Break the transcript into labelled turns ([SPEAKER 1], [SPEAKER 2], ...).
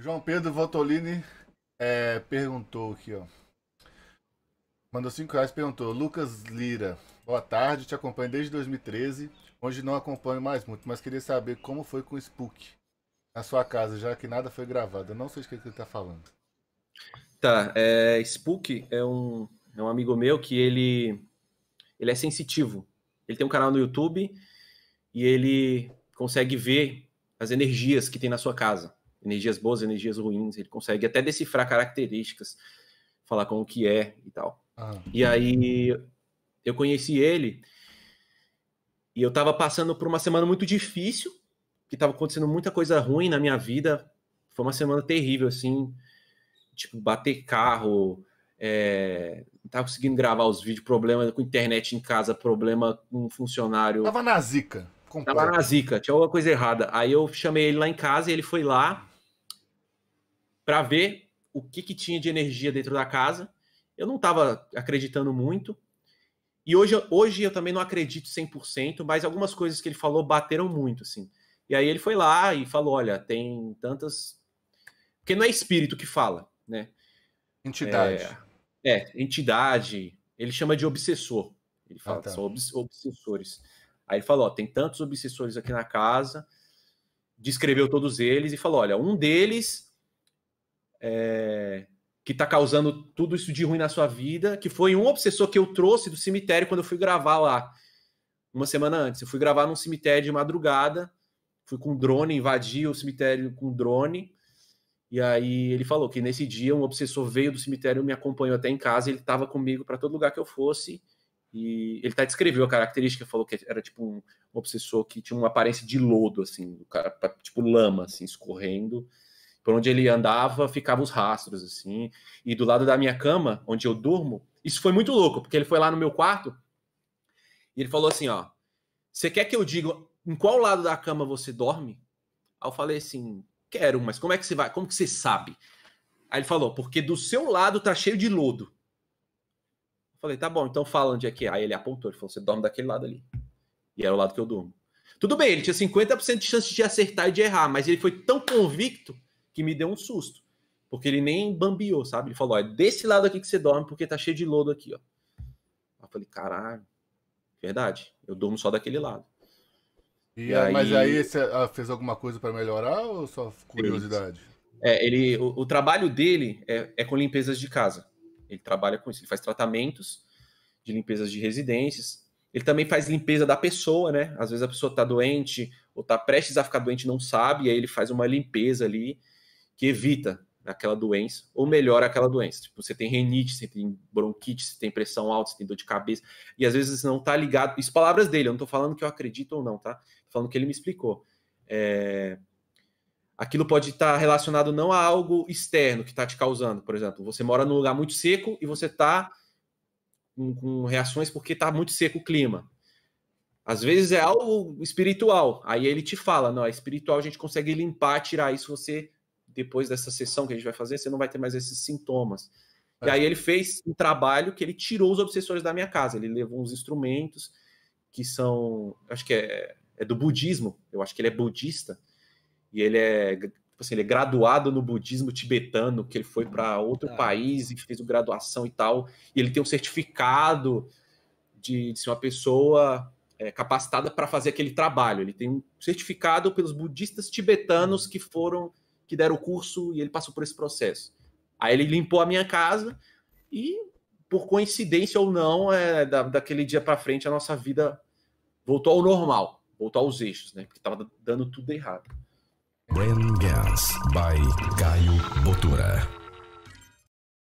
[SPEAKER 1] João Pedro Voltolini é, perguntou aqui, ó. Mandou 5 reais perguntou. Lucas Lira, boa tarde, te acompanho desde 2013. Hoje não acompanho mais muito, mas queria saber como foi com o Spook na sua casa, já que nada foi gravado. Eu não sei o que ele tá falando.
[SPEAKER 2] Tá, é, Spook é um, é um amigo meu que ele, ele é sensitivo. Ele tem um canal no YouTube e ele consegue ver as energias que tem na sua casa energias boas, energias ruins, ele consegue até decifrar características, falar como que é e tal. Ah. E aí eu conheci ele e eu tava passando por uma semana muito difícil, que tava acontecendo muita coisa ruim na minha vida. Foi uma semana terrível, assim, tipo, bater carro, é, não tava conseguindo gravar os vídeos, problema com internet em casa, problema com um funcionário.
[SPEAKER 1] Tava na zica.
[SPEAKER 2] Completo. Tava na zica, tinha alguma coisa errada. Aí eu chamei ele lá em casa e ele foi lá para ver o que, que tinha de energia dentro da casa. Eu não estava acreditando muito. E hoje, hoje eu também não acredito 100%, mas algumas coisas que ele falou bateram muito, assim. E aí ele foi lá e falou, olha, tem tantas... Porque não é espírito que fala, né?
[SPEAKER 1] Entidade.
[SPEAKER 2] É, é entidade. Ele chama de obsessor. Ele fala, ah, tá. são obsessores. Aí ele falou, ó, tem tantos obsessores aqui na casa, descreveu todos eles e falou, olha, um deles é, que está causando tudo isso de ruim na sua vida, que foi um obsessor que eu trouxe do cemitério quando eu fui gravar lá, uma semana antes. Eu fui gravar num cemitério de madrugada, fui com drone, invadi o cemitério com drone, e aí ele falou que nesse dia um obsessor veio do cemitério, me acompanhou até em casa, ele estava comigo para todo lugar que eu fosse, e ele tá descreveu a característica, falou que era tipo um obsessor que tinha uma aparência de lodo, assim, tipo lama, assim, escorrendo, por onde ele andava, ficavam os rastros, assim. E do lado da minha cama, onde eu durmo, isso foi muito louco, porque ele foi lá no meu quarto e ele falou assim: ó, você quer que eu diga em qual lado da cama você dorme? Aí eu falei assim: quero, mas como é que você vai? Como que você sabe? Aí ele falou: porque do seu lado tá cheio de lodo. Falei: tá bom, então fala onde é que é. Aí ele apontou, ele falou: você dorme daquele lado ali. E era o lado que eu durmo. Tudo bem, ele tinha 50% de chance de acertar e de errar, mas ele foi tão convicto que me deu um susto. Porque ele nem bambiou, sabe? Ele falou: é desse lado aqui que você dorme, porque tá cheio de lodo aqui, ó. Eu falei: caralho, verdade, eu durmo só daquele lado.
[SPEAKER 1] E, e aí... Mas aí você ah, fez alguma coisa para melhorar ou só curiosidade?
[SPEAKER 2] É, ele, o, o trabalho dele é, é, com limpezas de casa. Ele trabalha com isso, ele faz tratamentos de limpezas de residências. Ele também faz limpeza da pessoa, né? Às vezes a pessoa tá doente ou tá prestes a ficar doente, não sabe, e aí ele faz uma limpeza ali que evita aquela doença ou melhora aquela doença. Tipo, você tem renite, você tem bronquite, você tem pressão alta, você tem dor de cabeça, e às vezes não tá ligado. Isso palavras dele, eu não tô falando que eu acredito ou não, tá? Tô falando que ele me explicou. É... Aquilo pode estar tá relacionado não a algo externo que está te causando. Por exemplo, você mora num lugar muito seco e você está com, com reações porque está muito seco o clima. Às vezes é algo espiritual. Aí ele te fala, não, é espiritual, a gente consegue limpar, tirar isso, você depois dessa sessão que a gente vai fazer, você não vai ter mais esses sintomas. É. E aí ele fez um trabalho que ele tirou os obsessores da minha casa. Ele levou uns instrumentos que são, acho que é, é do budismo. Eu acho que ele é budista e ele é, tipo assim, ele é graduado no budismo tibetano, que ele foi para outro ah. país e fez graduação e tal. E ele tem um certificado de, de ser uma pessoa é, capacitada para fazer aquele trabalho. Ele tem um certificado pelos budistas tibetanos que foram que deram o curso e ele passou por esse processo. Aí ele limpou a minha casa e, por coincidência ou não, é, da, daquele dia para frente a nossa vida voltou ao normal, voltou aos eixos, né? Porque estava dando tudo errado. Brain Gas by Caio Botura.